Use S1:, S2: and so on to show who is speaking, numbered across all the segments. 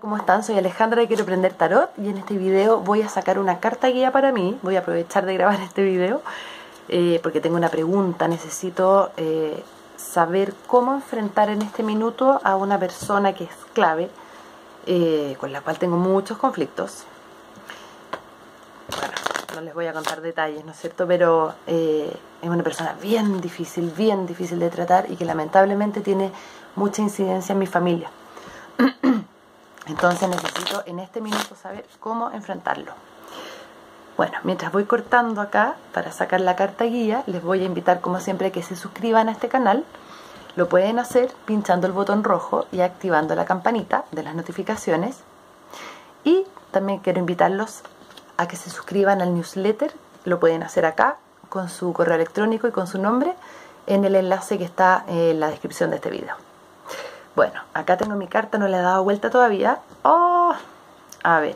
S1: ¿Cómo están? Soy Alejandra y quiero aprender tarot y en este video voy a sacar una carta guía para mí. Voy a aprovechar de grabar este video eh, porque tengo una pregunta. Necesito eh, saber cómo enfrentar en este minuto a una persona que es clave, eh, con la cual tengo muchos conflictos. Bueno, no les voy a contar detalles, ¿no es cierto? Pero es una persona bien difícil, bien difícil de tratar y que lamentablemente tiene mucha incidencia en mi familia. Entonces necesito en este minuto saber cómo enfrentarlo. Bueno, mientras voy cortando acá para sacar la carta guía, les voy a invitar como siempre a que se suscriban a este canal. Lo pueden hacer pinchando el botón rojo y activando la campanita de las notificaciones. Y también quiero invitarlos a que se suscriban al newsletter. Lo pueden hacer acá con su correo electrónico y con su nombre en el enlace que está en la descripción de este video. Bueno, acá tengo mi carta, no le he dado vuelta todavía. Oh, a ver.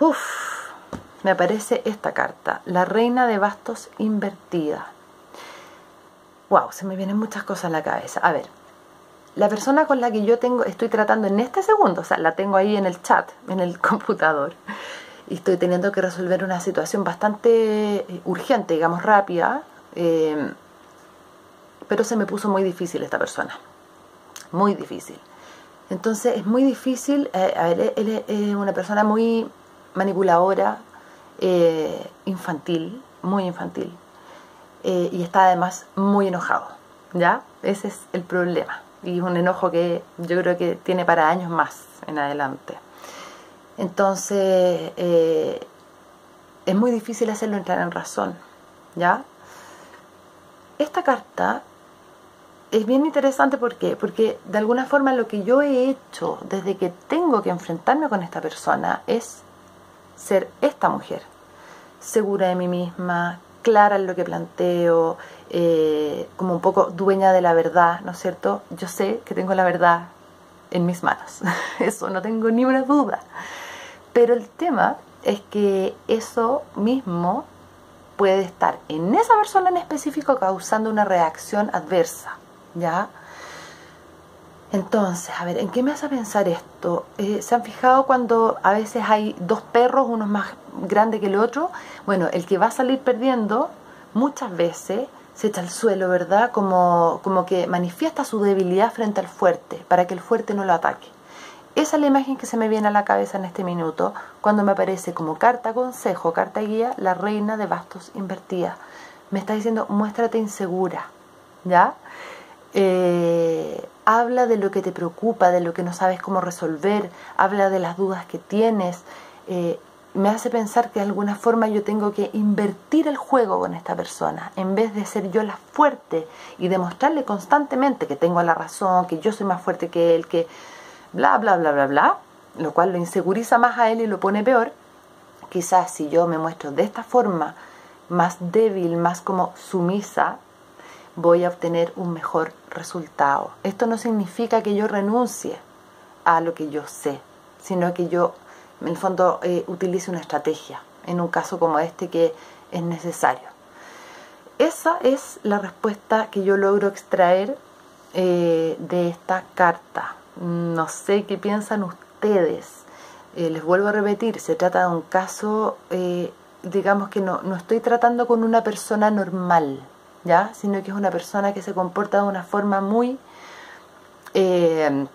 S1: Uf, me aparece esta carta, la reina de bastos invertida. Wow, se me vienen muchas cosas en la cabeza. A ver, la persona con la que yo tengo, estoy tratando en este segundo, o sea, la tengo ahí en el chat, en el computador, y estoy teniendo que resolver una situación bastante eh, urgente, digamos, rápida. Eh, pero se me puso muy difícil esta persona, muy difícil. Entonces es muy difícil, eh, a ver, él es una persona muy manipuladora, eh, infantil, muy infantil, eh, y está además muy enojado, ¿ya? Ese es el problema, y es un enojo que yo creo que tiene para años más en adelante. Entonces es muy difícil hacerlo entrar en razón, ¿ya? Esta carta es bien interesante ¿por porque de alguna forma lo que yo he hecho desde que tengo que enfrentarme con esta persona es ser esta mujer, segura de mí misma, clara en lo que planteo, eh, como un poco dueña de la verdad, ¿no es cierto? Yo sé que tengo la verdad en mis manos, eso no tengo ni una duda. Pero el tema es que eso mismo puede estar en esa persona en específico causando una reacción adversa. ¿Ya? Entonces, a ver, ¿en qué me hace pensar esto? Eh, ¿Se han fijado cuando a veces hay dos perros, uno más grande que el otro? Bueno, el que va a salir perdiendo muchas veces se echa al suelo, ¿verdad? Como, como que manifiesta su debilidad frente al fuerte, para que el fuerte no lo ataque. Esa es la imagen que se me viene a la cabeza en este minuto, cuando me aparece como carta consejo, carta guía, la reina de bastos invertida. Me está diciendo, muéstrate insegura, ¿ya? Eh, habla de lo que te preocupa, de lo que no sabes cómo resolver, habla de las dudas que tienes. Eh, me hace pensar que de alguna forma yo tengo que invertir el juego con esta persona, en vez de ser yo la fuerte y demostrarle constantemente que tengo la razón, que yo soy más fuerte que él, que bla, bla, bla, bla, bla, lo cual lo inseguriza más a él y lo pone peor. Quizás si yo me muestro de esta forma, más débil, más como sumisa, voy a obtener un mejor resultado. Esto no significa que yo renuncie a lo que yo sé, sino que yo, en el fondo, eh, utilice una estrategia en un caso como este que es necesario. Esa es la respuesta que yo logro extraer eh, de esta carta. No sé qué piensan ustedes. Eh, les vuelvo a repetir, se trata de un caso, digamos que no, no estoy tratando con una persona normal ¿ya? Sino que es una persona que se comporta de una forma muy eh,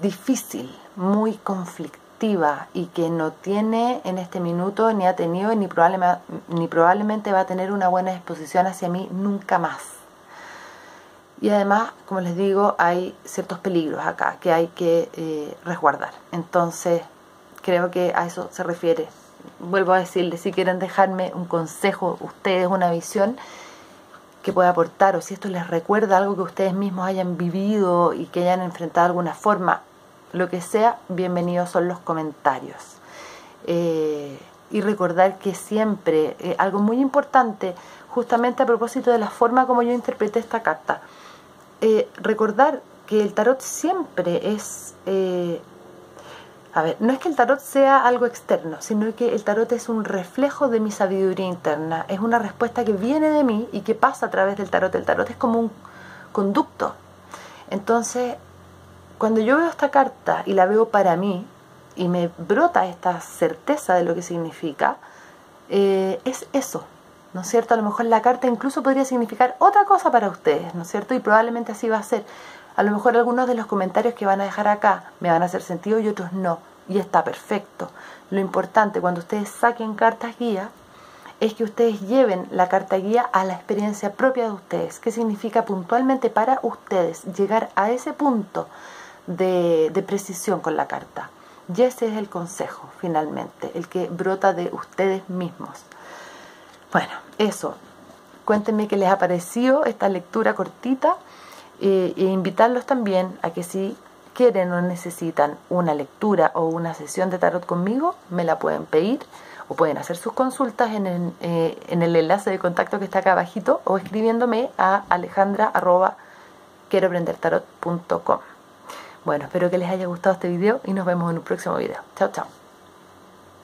S1: difícil, muy conflictiva y que no tiene en este minuto ni ha tenido ni, ni probablemente va a tener una buena disposición hacia mí nunca más. Y además, como les digo, hay ciertos peligros acá que hay que eh, resguardar. Entonces, creo que a eso se refiere vuelvo a decirles, si quieren dejarme un consejo, ustedes, una visión que pueda aportar, o si esto les recuerda algo que ustedes mismos hayan vivido y que hayan enfrentado de alguna forma, lo que sea, bienvenidos son los comentarios. Eh, y recordar que siempre, eh, algo muy importante, justamente a propósito de la forma como yo interpreté esta carta, eh, recordar que el tarot siempre es a ver, no es que el tarot sea algo externo, sino que el tarot es un reflejo de mi sabiduría interna, es una respuesta que viene de mí y que pasa a través del tarot. El tarot es como un conducto. Entonces, cuando yo veo esta carta y la veo para mí y me brota esta certeza de lo que significa, eh, es eso, ¿no es cierto? A lo mejor la carta incluso podría significar otra cosa para ustedes, ¿no es cierto? Y probablemente así va a ser. A lo mejor algunos de los comentarios que van a dejar acá me van a hacer sentido y otros no. Y está perfecto. Lo importante cuando ustedes saquen cartas guía es que ustedes lleven la carta guía a la experiencia propia de ustedes. ¿Qué significa puntualmente para ustedes llegar a ese punto de, precisión con la carta? Y ese es el consejo, finalmente, el que brota de ustedes mismos. Bueno, eso. Cuéntenme qué les ha parecido esta lectura cortita e invitarlos también a que si quieren o necesitan una lectura o una sesión de tarot conmigo, me la pueden pedir o pueden hacer sus consultas en el, eh, en el enlace de contacto que está acá abajito o escribiéndome a alejandra Bueno, espero que les haya gustado este video y nos vemos en un próximo video. Chao, chao.